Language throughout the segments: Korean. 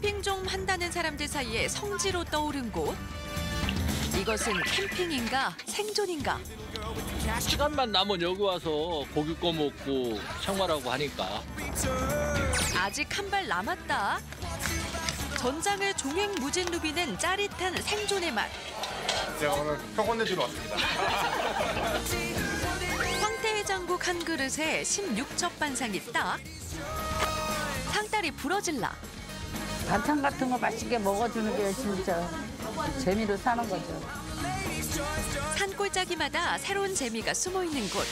캠핑 좀 한다는 사람들 사이에 성지로 떠오른 곳. 이것은 캠핑인가 생존인가? 시간만 나면 여기 와서 고기 구워 먹고 생활하고 하니까 아직 한 발 남았다. 전장을 종횡 무진 누비는 짜릿한 생존의 맛. 제가 오늘 평원 내주러 왔습니다. 황태해장국 한 그릇에 16첩 반상이 딱. 상다리 부러질라. 반찬 같은 거 맛있게 먹어주는 게 진짜 재미로 사는 거죠. 산골짜기마다 새로운 재미가 숨어 있는 곳.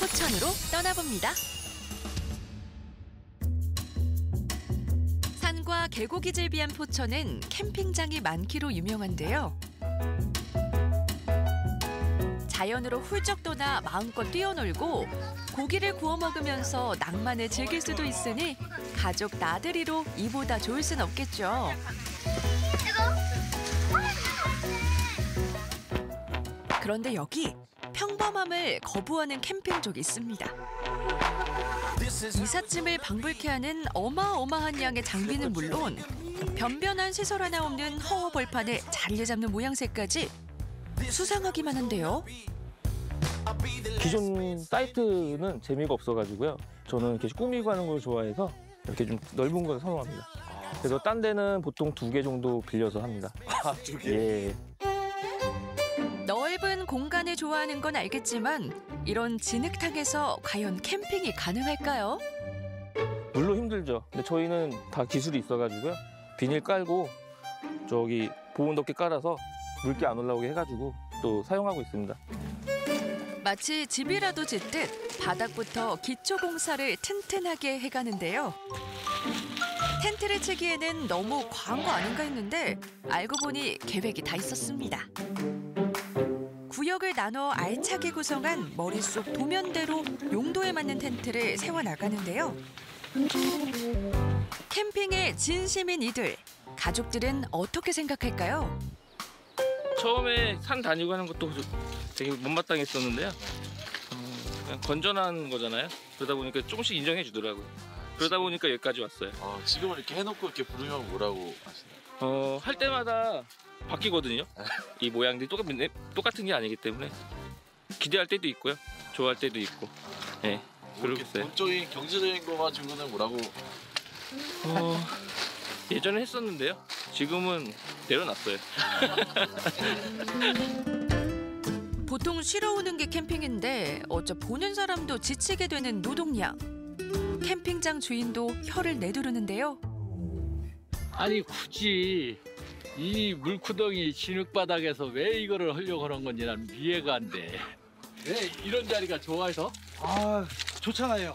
포천으로 떠나봅니다. 산과 계곡이 즐비한 포천은 캠핑장이 많기로 유명한데요. 자연으로 훌쩍 떠나 마음껏 뛰어놀고 고기를 구워 먹으면서 낭만을 즐길 수도 있으니 가족 나들이로 이보다 좋을 순 없겠죠. 그런데 여기 평범함을 거부하는 캠핑족이 있습니다. 이삿짐을 방불케 하는 어마어마한 양의 장비는 물론 변변한 시설 하나 없는 허허벌판에 자리를 잡는 모양새까지 수상하기만 한데요. 기존 사이트는 재미가 없어가지고요. 저는 이렇게 꾸미고 하는 걸 좋아해서 이렇게 좀 넓은 걸 선호합니다. 그래서 딴 데는 보통 두 개 정도 빌려서 합니다. 아, 두 개? 예. 넓은 공간을 좋아하는 건 알겠지만 이런 진흙탕에서 과연 캠핑이 가능할까요? 물론 힘들죠. 근데 저희는 다 기술이 있어가지고요. 비닐 깔고 저기 보온 덮개 깔아서 물기 안 올라오게 해가지고 또 사용하고 있습니다. 마치 집이라도 짓듯 바닥부터 기초 공사를 튼튼하게 해가는데요. 텐트를 치기에는 너무 과한 거 아닌가 했는데 알고 보니 계획이 다 있었습니다. 구역을 나눠 알차게 구성한 머릿속 도면대로 용도에 맞는 텐트를 세워 나가는데요. 캠핑에 진심인 이들, 가족들은 어떻게 생각할까요? 처음에 산 다니고 하는 것도 되게 못마땅했었는데요. 어, 그냥 건전한 거잖아요. 그러다 보니까 조금씩 인정해 주더라고요. 그러다 보니까 여기까지 왔어요. 아, 지금은 이렇게 해놓고 이렇게 부르면 뭐라고 하시나요? 어, 할 때마다 바뀌거든요. 이 모양들이 똑같, 똑같은 게 아니기 때문에 기대할 때도 있고요. 좋아할 때도 있고. 네. 뭐 그러고 이렇게 있어요. 돈적인 경제적인 거 가지고는 뭐라고 어, 예전에 했었는데요. 지금은 내려놨어요. 보통 쉬러 오는 게 캠핑인데 어째 보는 사람도 지치게 되는 노동량. 캠핑장 주인도 혀를 내두르는데요. 아니 굳이 이 물구덩이 진흙바닥에서 왜 이거를 하려고 하는 건지 난 이해가 안 돼. 왜 이런 자리가 좋아해서? 아 좋잖아요.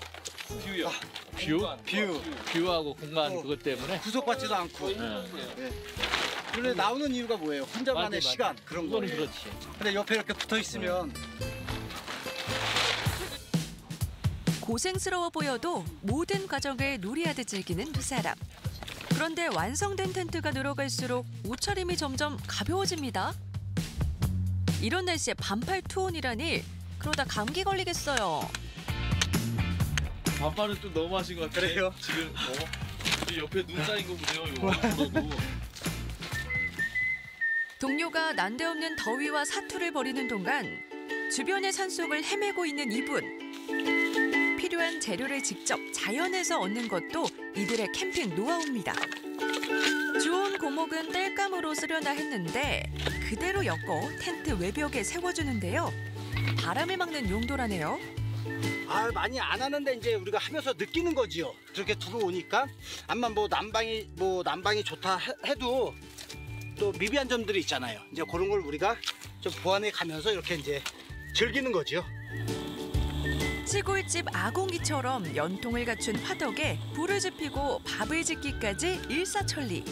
view요. view? view view하고 공간 어. 그것 때문에. 구속받지도 않고. 네. 그 런데 나오는 이유가 뭐예요? 혼자만의 맞아, 맞아. 시간 그런 거. 그거는 그렇지. 근데 옆에 이렇게 붙어 있으면 고생스러워 보여도 모든 과정을 놀이하듯 즐기는 두 사람. 그런데 완성된 텐트가 늘어갈수록 옷차림이 점점 가벼워집니다. 이런 날씨에 반팔 투혼이라니 그러다 감기 걸리겠어요. 반말은 좀 너무 하신 것 같아요. 그래요? 지금 어? 이 옆에 눈 쌓인 거 보세요. 이거. 동료가 난데없는 더위와 사투를 벌이는 동안 주변의 산속을 헤매고 있는 이분. 필요한 재료를 직접 자연에서 얻는 것도 이들의 캠핑 노하우입니다. 주온 고목은 땔감으로 쓰려나 했는데 그대로 엮어 텐트 외벽에 세워주는데요. 바람을 막는 용도라네요. 아 많이 안 하는데 이제 우리가 하면서 느끼는 거지요. 그렇게 들어오니까 암만 뭐 난방이 뭐 난방이 좋다 해- 해도 또 미비한 점들이 있잖아요. 이제 그런 걸 우리가 좀 보완해 가면서 이렇게 이제 즐기는 거지요. 시골집 아궁이처럼 연통을 갖춘 화덕에 불을 지피고 밥을 짓기까지 일사천리.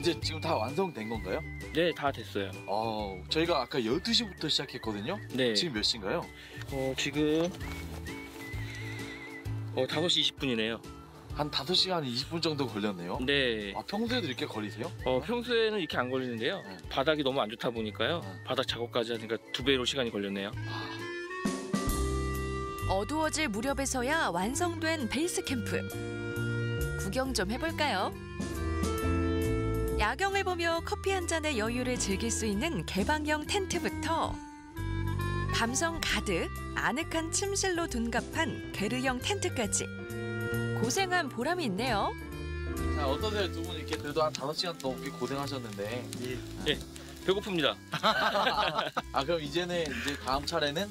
이제 지금 다 완성된 건가요? 네, 다 됐어요. 어, 저희가 아까 12시부터 시작했거든요. 네. 지금 몇 시인가요? 어, 지금 어, 5시 20분이네요. 한 5시간 20분 정도 걸렸네요. 네. 아, 평소에도 이렇게 걸리세요? 어, 평소에는 이렇게 안 걸리는데요. 네. 바닥이 너무 안 좋다 보니까요. 네. 바닥 작업까지 하니까 두 배로 시간이 걸렸네요. 어두워질 무렵에서야 완성된 베이스 캠프. 구경 좀 해볼까요? 야경을 보며 커피 한 잔의 여유를 즐길 수 있는 개방형 텐트부터 감성 가득 아늑한 침실로 둔갑한 게르형 텐트까지 고생한 보람이 있네요. 자 어떠세요 두 분 이렇게 그래도 한 다섯 시간 넘게 고생하셨는데 배고픕니다. 아 그럼 이제는 이제 다음 차례는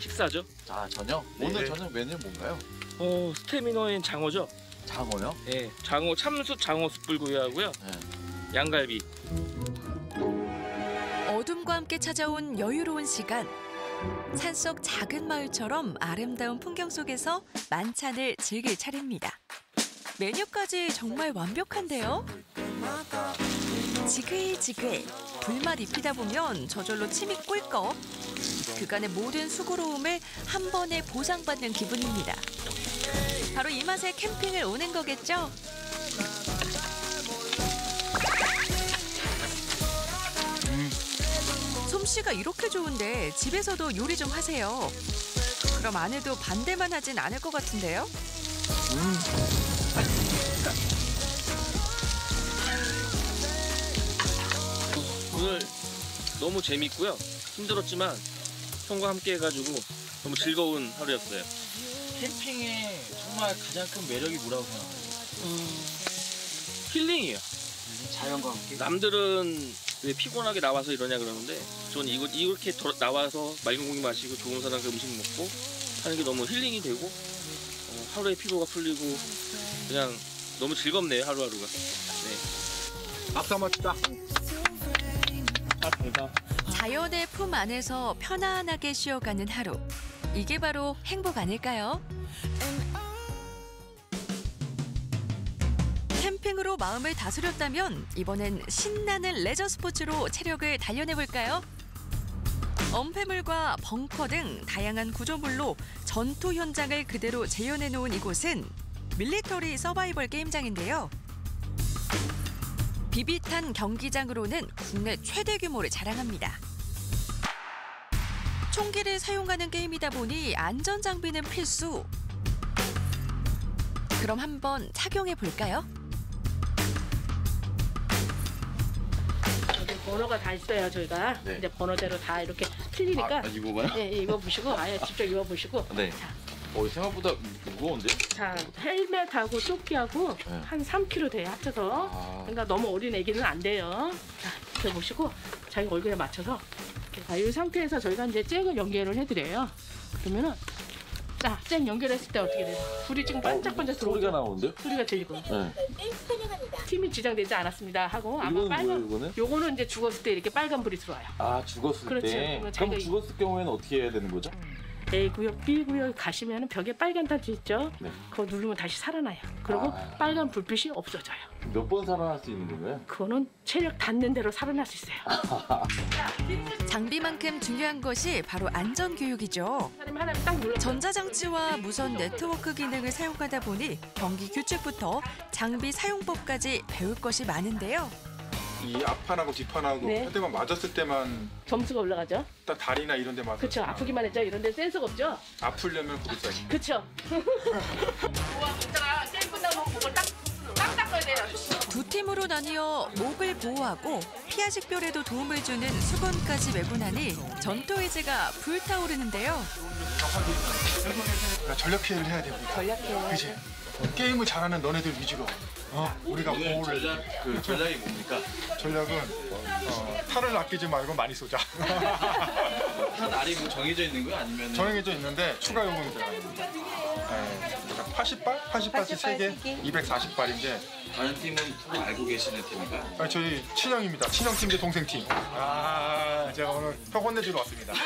식사죠. 자 저녁 오늘 저녁 메뉴 뭔가요? 어, 스테미너인 장어죠. 장어요? 예, 장어 참숯 장어 숯불구이하고요. 양갈비. 어둠과 함께 찾아온 여유로운 시간. 산속 작은 마을처럼 아름다운 풍경 속에서 만찬을 즐길 차례입니다. 메뉴까지 정말 완벽한데요. 지글지글 불맛 입히다 보면 저절로 침이 꿀꺽. 그간의 모든 수고로움을 한 번에 보상받는 기분입니다. 바로 이 맛에 캠핑을 오는 거겠죠? 솜씨가 이렇게 좋은데 집에서도 요리 좀 하세요. 그럼 아내도 반대만 하진 않을 것 같은데요? 오늘 너무 재밌고요. 힘들었지만 형과 함께 해가지고 너무 즐거운 하루였어요. 캠핑의 정말 가장 큰 매력이 뭐라고 생각하세요? 힐링이에요. 자연과 함께. 남들은 왜 피곤하게 나와서 이러냐 그러는데 저는 이거 이렇게 더- 나와서 맑은 공기 마시고 좋은 사람과 음식 먹고 하는 게 너무 힐링이 되고 어, 하루의 피로가 풀리고 그냥 너무 즐겁네요 하루하루가. 네. 박수 한번 치자. 자연의 품 안에서 편안하게 쉬어가는 하루. 이게 바로 행복 아닐까요? 캠핑으로 마음을 다스렸다면 이번엔 신나는 레저 스포츠로 체력을 단련해 볼까요? 엄폐물과 벙커 등 다양한 구조물로 전투 현장을 그대로 재현해 놓은 이곳은 밀리터리 서바이벌 게임장인데요. 비비탄 경기장으로는 국내 최대 규모를 자랑합니다. 총기를 사용하는 게임이다 보니 안전 장비는 필수. 그럼 한번 착용해 볼까요? 번호가 다 있어요 저희가 네. 이제 번호대로 다 이렇게 틀리니까 이거 봐요? 예, 예, 입어보시고 아예 직접 입어보시고 네. 어 생각보다 무거운데? 자 헬멧하고 조끼하고 네. 한 3kg 돼요 합쳐서 아. 그러니까 너무 어린 애기는 안 돼요 자 이렇게 보시고 자기 얼굴에 맞춰서 자, 이 상태에서 저희가 이제 잭을 연결을 해드려요 그러면은 자 잭 연결했을 때 어떻게 돼요 불이 지금 반짝반짝 들어오죠 소리가 나오는데요? 소리가 들리고 네. 팀이 지정되지 않았습니다 하고 아마 이건 빨간 뭐예요 이거는? 요거는 이제 죽었을 때 이렇게 빨간 불이 들어와요 아 죽었을 그렇죠. 때 그럼 자기가 죽었을 경우에는 어떻게 해야 되는 거죠? A 구역, B 구역 가시면 벽에 빨간 단지 있죠? 네. 그거 누르면 다시 살아나요. 그리고 아. 빨간 불빛이 없어져요. 몇 번 살아날 수 있는 건가요? 그거는 체력 닿는 대로 살아날 수 있어요. 장비만큼 중요한 것이 바로 안전 교육이죠. 전자장치와 무선 네트워크 기능을 사용하다 보니 경기 규칙부터 장비 사용법까지 배울 것이 많은데요. 이 앞판하고 뒷판하고 네. 한 대만 맞았을 때만 점수가 올라가죠. 딱 다리나 이런 데 맞았을 그쵸? 때 아프기만 했죠. 이런 데 센스가 없죠. 아프려면 구르사기. 그쵸? 우와, 이따가 게임 끝나고 그걸 딱, 딱 닦아야 돼요. 두 팀으로 나뉘어 목을 보호하고 피하 식별에도 도움을 주는 수건까지 나니 전투 의지가 불타오르는데요. 그러니까 전력 피해를 해야 돼 우리가. 전력 피해. 그지. 게임을 잘하는 너네들 위주로. 어, 우리가 보호를. 그 전략이 뭡니까? 전략은 어, 탈을 아끼지 말고 많이 쏘자. 한 알이 뭐 정해져 있는 거야 아니면 정해져 있는데 추가 요금이 들어갑니다. 네, 80발? 80발씩 3 개, 240발인데 다른 팀은 서로 알고 계시는 팀인가요? 아, 저희 친형입니다. 친형 팀 대 동생 팀. 아, 제가 오늘 형 혼내주러 왔습니다.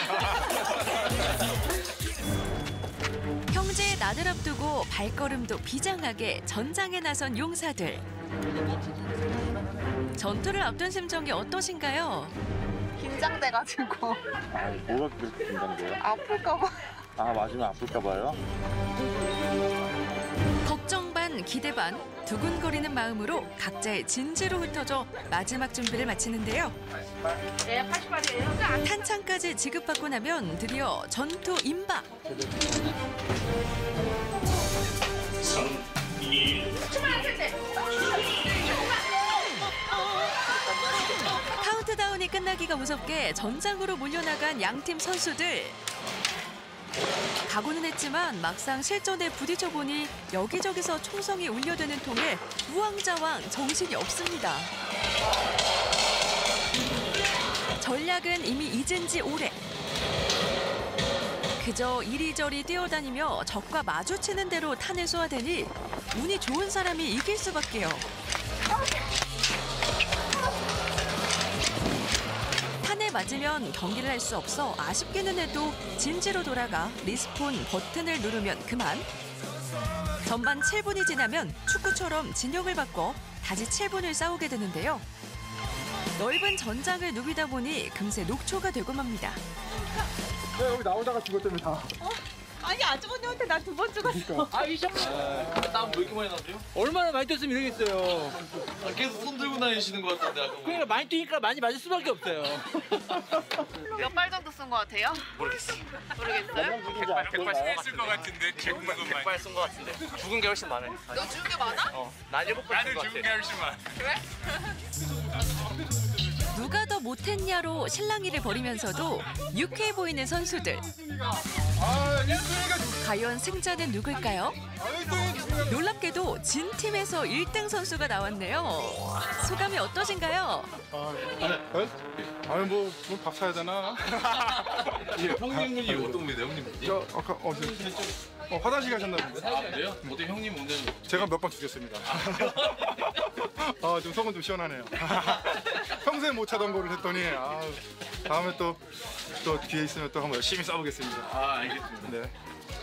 형제의 난을 앞두고 발걸음도 비장하게 전장에 나선 용사들. 전투를 앞둔 심정이 어떠신가요? 긴장돼가지고 아 뭐가 그렇게 긴장돼요? 아플까 봐 아 맞으면 아플까 봐요? 걱정 반 기대 반 두근거리는 마음으로 각자의 진지로 흩어져 마지막 준비를 마치는데요. 예, 80발이에요. 탄창까지 지급받고 나면 드디어 전투 임박. 카운트다운이 끝나기가 무섭게 전장으로 몰려나간 양팀 선수들. 각오는 했지만 막상 실전에 부딪혀 보니 여기저기서 총성이 울려대는 통에 우왕좌왕 정신이 없습니다. 전략은 이미 잊은 지 오래. 그저 이리저리 뛰어다니며 적과 마주치는 대로 탄을 쏘아대니 운이 좋은 사람이 이길 수밖에요. 탄에 맞으면 경기를 할 수 없어 아쉽기는 해도 진지로 돌아가 respawn 버튼을 누르면 그만. 전반 7분이 지나면 축구처럼 진영을 바꿔 다시 7분을 싸우게 되는데요. 넓은 전장을 누비다 보니 금세 녹초가 되고 맙니다. 네, 여기 나오다가 죽었다며 다. 아니 아주머니한테 나 두 번 죽었어. 아, 이 형. 땀 왜 이렇게 많이 나세요? 얼마나 많이 뛰었으면 이러겠어요. 아, 계속 손 들고 다니시는 것 같은데 아까 그러니까 많이 뛰니까 많이 맞을 수밖에 없어요. 몇 발 정도 쓴 것 같아요? 모르겠어요. 모르겠어요? 180개 쓸것 같은데 죽은 것만 100발 쓴것 같은데 죽은 게 훨씬 많아요. 너 죽은 게 많아? 난 일곱 발 나는 죽은 게 훨씬 많아 누가 더 못했냐로 실랑이를 벌이면서도 유쾌해 보이는 선수들. 아, 1등이가 과연 승자는 누굴까요? 아, 1등이 누구야? 놀랍게도 진 팀에서 1등 선수가 나왔네요. 소감이 어떠신가요? 아, 네? 아니 뭐, 뭐밥 사야 되나? 예, 형님 분이 어떤 분이세요, 형님 분이? 저 아까 어, 저, 어 화장실 가셨나 본데. 아, 그래요? 어떻게 형님 오늘 제가 몇 번 죽였습니다. 아, 좀 속은 좀 시원하네요. 평소에 못 차던 거를 했더니 아, 다음에 또또 뒤에 있으면 또 한번 열심히 싸우겠습니다. 아, 알겠습니다. 네.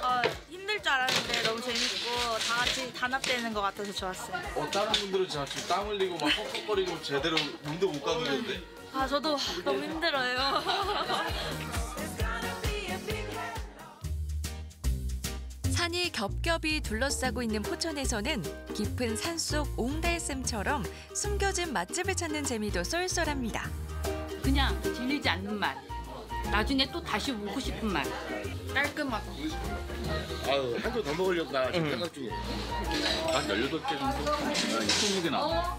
어, 힘들 줄 알았는데 너무 재밌고 다 같이 단합되는 것 같아서 좋았어요. 어, 다른 분들은 지금 땀 흘리고 막 헉헉거리고 제대로 눈도 못 감는데 아 저도 너무 힘들어요. 산이 겹겹이 둘러싸고 있는 포천에서는 깊은 산속 옹달샘처럼 숨겨진 맛집을 찾는 재미도 쏠쏠합니다. 그냥 질리지 않는 맛. 나중에 또 다시 오고 싶은 맛. 깔끔하고. 아유, 한개더 먹으려고 나 지금 생각 중이에요. 한 18개 정도? 아, 20개 나.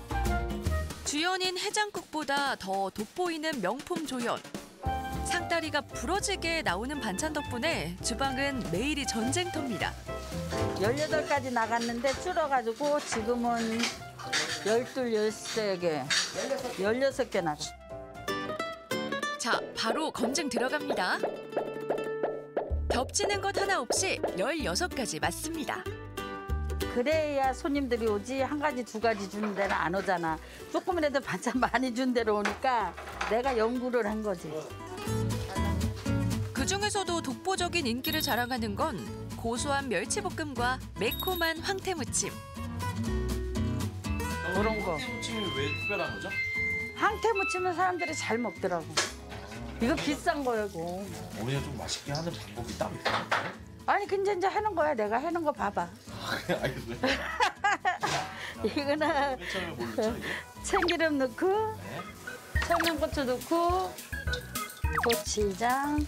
주연인 해장국보다 더 돋보이는 명품 조연. 상다리가 부러지게 나오는 반찬 덕분에 주방은 매일이 전쟁터입니다. 18가지 나갔는데 줄어가지고 지금은 12, 13개, 16개 나가. 자, 바로 검증 들어갑니다. 겹치는 것 하나 없이 16가지 맞습니다. 그래야 손님들이 오지 한 가지 두 가지 주는 데는 안 오잖아. 조금이라도 반찬 많이 준 데로 오니까 내가 연구를 한 거지. 그 중에서도 독보적인 인기를 자랑하는 건 고소한 멸치볶음과 매콤한 황태무침. 그런 거. 무침이 왜 특별한 거죠? 황태 무치면 사람들이 잘 먹더라고. 이거 비싼 거라고. 어머니가 좀 맛있게 하는 방법이 따로 있어요? 아니 근데 이제 하는 거야. 내가 하는 거 봐봐. 아니, 왜? 이거는? 참기름 넣고 네. 청양고추 넣고 고추장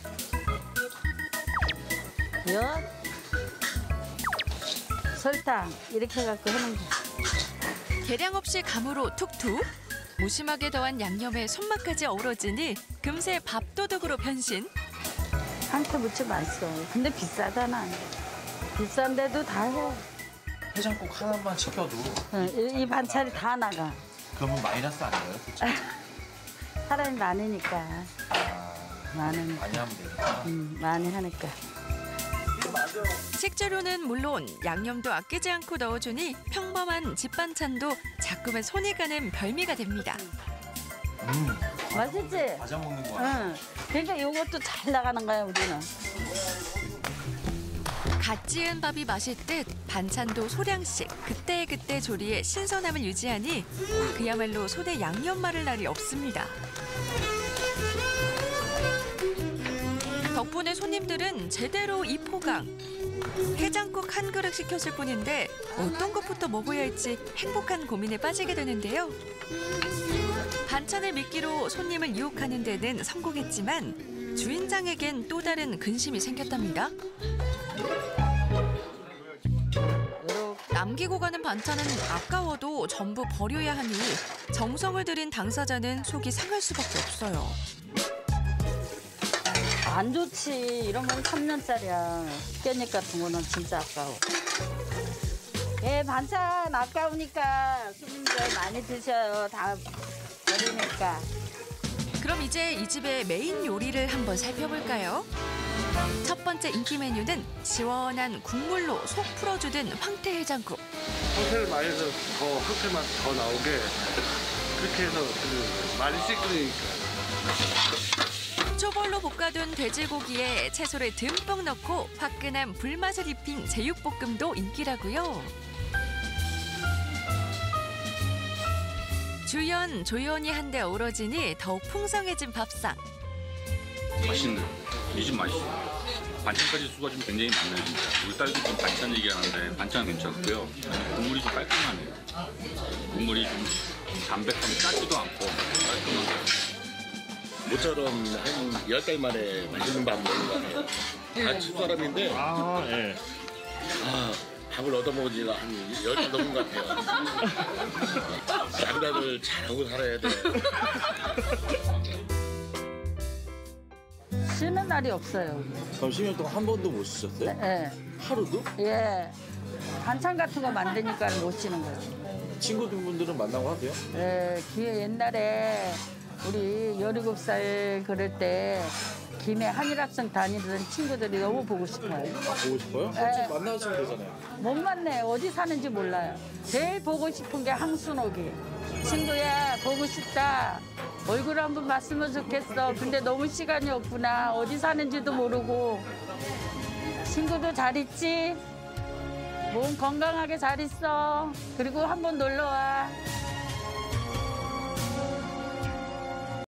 엿 설탕 이렇게 해갖고 하는 거야. 계량 없이 감으로 툭툭. 무심하게 더한 양념에 손맛까지 어우러지니 금세 밥도둑으로 변신. 한테 무치 맛있어. 근데 비싸잖아. 비싼데도 다 해. 해장국 하나만 시켜도 응, 이, 이 반찬이 다 나가. 그러면 마이너스 아닌가요? 사람이 많으니까. 많으니까. 많이 하면 되니까. 음, 많이 하니까. 식재료는 물론 양념도 아끼지 않고 넣어주니 평범한 집 반찬도 자꾸만 손이 가는 별미가 됩니다. 음, 맛있지? 과자 먹는 거 같아. 응. 그러니까 이것도 잘 나가는 거야, 우리는. 갓 지은 밥이 맛있듯 반찬도 소량씩 그때그때 조리에 신선함을 유지하니 그야말로 손에 양념말을 날이 없습니다. 덕분에 손님들은 제대로 이 포강. 해장국 한 그릇 시켰을 뿐인데 어떤 것부터 먹어야 할지 행복한 고민에 빠지게 되는데요. 반찬을 미끼로 손님을 유혹하는 데는 성공했지만 주인장에겐 또 다른 근심이 생겼답니다. 남기고 가는 반찬은 아까워도 전부 버려야 하니 정성을 들인 당사자는 속이 상할 수밖에 없어요. 안 좋지. 이런 건 3년짜리야. 깻잎 같은 거는 진짜 아까워. 예, 반찬 아까우니까 손님들 많이 드셔요. 다 버리니까. 그럼 이제 이 집의 메인 요리를 한번 살펴볼까요? 첫 번째 인기 메뉴는 시원한 국물로 속 풀어주는 황태 해장국. 호텔 마에서 더 호텔 맛더 나오게 그렇게 해서 그 많이 씻으니까 초벌로 볶아둔 돼지고기에 채소를 듬뿍 넣고 화끈한 불맛을 입힌 제육볶음도 인기라고요. 주연, 조연이 한데 어우러지니 더욱 풍성해진 밥상. 맛있네. 이집 맛있어. 반찬까지 수가 좀 굉장히 많네요, 진짜. 우리 딸도 좀 반찬 얘기하는데 반찬은 괜찮고요. 국물이 좀 깔끔하네요. 국물이 좀 담백하고 짜지도 않고 깔끔하고. 모처럼 한 열 달 만에 맛있는 밥 먹는 것 같아요. 같이 사람인데 아, 예. 아, 밥을 얻어먹은 지가 한 열 달 넘은 것 같아요. 장단을 잘하고 살아야 돼. 쉬는 날이 없어요. 그럼 10년 동안 한 번도 못 쉬셨어요? 예. 하루도? 예. 반찬 같은 거 만드니까 못 쉬는 거예요. 친구분들은 만나고 하세요? 예, 기회 옛날에 우리 17살 그럴 때 김해 한일학생 다니던 친구들이 너무 보고 싶어요. 보고 싶어요? 예. 지금 만나시면 되잖아요. 못 만나요. 어디 사는지 몰라요. 제일 보고 싶은 게 항순옥이. 친구야, 보고 싶다. 얼굴 한번 봤으면 좋겠어. 근데 너무 시간이 없구나. 어디 사는지도 모르고. 친구도 잘 있지? 몸 건강하게 잘 있어. 그리고 한번 놀러 와.